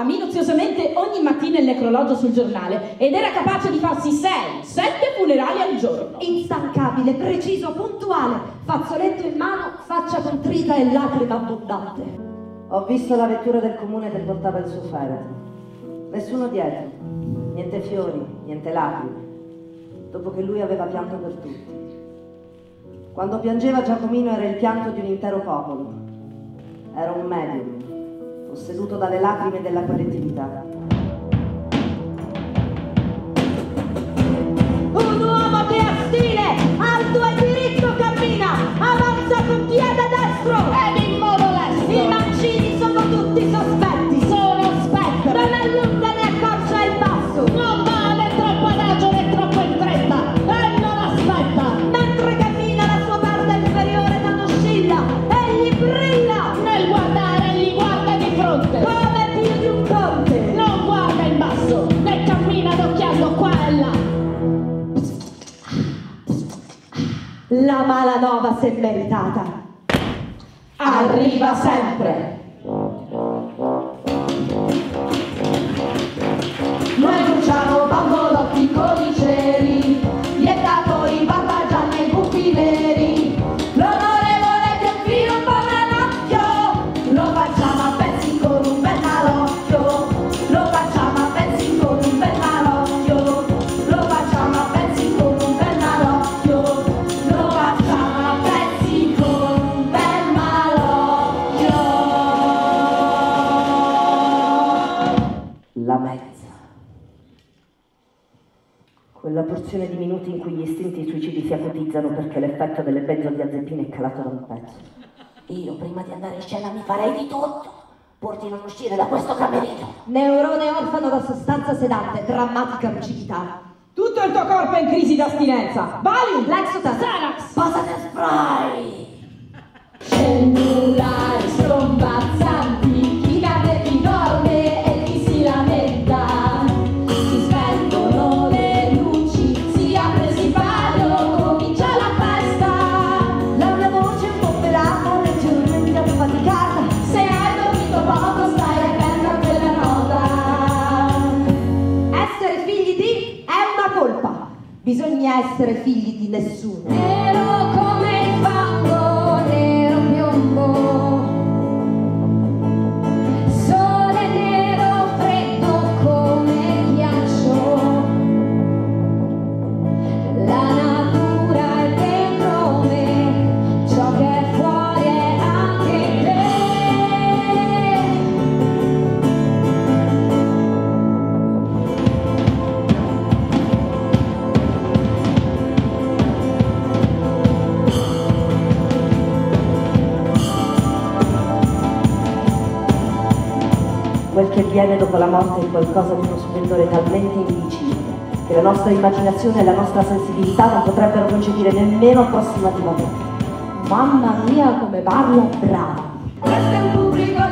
Studiava minuziosamente ogni mattina il necrologio sul giornale ed era capace di farsi sei, sette funerali al giorno. Instancabile, preciso, puntuale, fazzoletto in mano, faccia contrita e lacrima abbondante. Ho visto la vettura del comune che portava il suo feretro. Nessuno dietro, niente fiori, niente lacrime, dopo che lui aveva pianto per tutti. Quando piangeva Giacomino era il pianto di un intero popolo. Era un medium, posseduto dalle lacrime della collettività. Un uomo che ha stile, alto e diritto cammina, avanza con piede destro La malanova se meritata arriva sempre. La mezza. Quella porzione di minuti in cui gli istinti suicidi si acutizzano perché l'effetto delle benzodiazepine è calato da un pezzo. Io prima di andare in scena mi farei di tutto pur di non uscire da questo camerino. Neurone orfano da sostanza sedante, drammatica lucidità. Tutto il tuo corpo è in crisi d'astinenza. Valium, Lexotan, Xanax. Passate spray! Bisogna essere figli di nessuno. Quel che viene dopo la morte è qualcosa di uno splendore talmente indicibile che la nostra immaginazione e la nostra sensibilità non potrebbero concepire nemmeno approssimativamente. Mamma mia come parla brava! Questo è un pubblico